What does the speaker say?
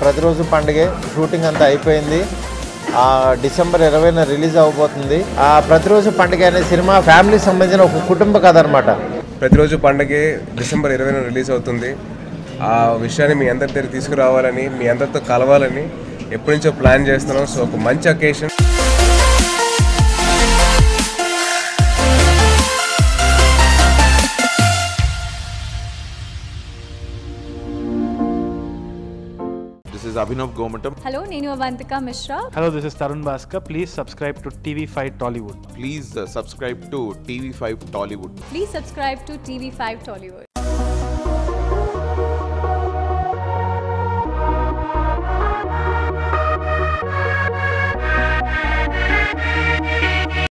ప్రతిరోజు పండుగే షూటింగ్ అంతా అయిపోయింది. డిసెంబర్ ఇరవైన రిలీజ్ అవబోతుంది ప్రతిరోజు పండుగ అనే సినిమా ఫ్యామిలీకి సంబంధించిన ఒక కుటుంబ కథ అనమాట ప్రతిరోజు పండగే డిసెంబర్ ఇరవైన రిలీజ్ అవుతుంది. ఆ విషయాన్ని మీ అందరి దగ్గర తీసుకురావాలని మీ అందరితో కలవాలని ఎప్పటి నుంచో ప్లాన్ చేస్తున్నాం. సో ఒక మంచి occasion. This is Abhinav Gomatam. Hello, Nenu Avantika Mishra. Hello, this is Tarun Bhaskar. Please subscribe to TV5 Tollywood. Please uh, subscribe to TV5 Tollywood. Please subscribe to TV5 Tollywood.